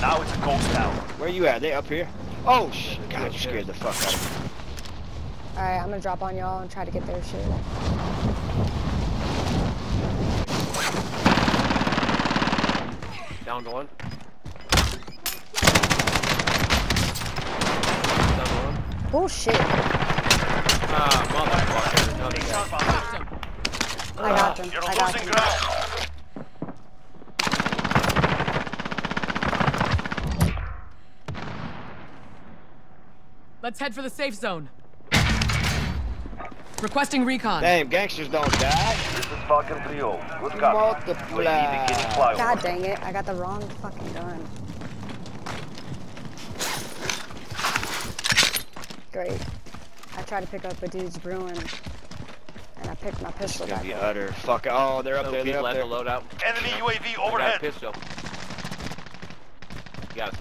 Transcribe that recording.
Now it's a ghost town. Where you at? They up here? Oh shit! God, you scared the fuck out of me. Alright, I'm gonna drop on y'all and try to get their shit. Down to one. Down to one. Bullshit. Ah, motherfucker. Another Take guy. out behind. I got them. You're I got losing them. Let's head for the safe zone. Requesting recon. Damn, gangsters don't die. This is Falcon 3-0. Good copy. UAV beginning Multiply. God dang it, I got the wrong fucking gun. Great. I tried to pick up a dude's Bruen, and I picked my pistol gonna back be up. utter fuck. Oh, they're up No there. They're people up at the there. loadout. Enemy UAV I got a pistol. You got a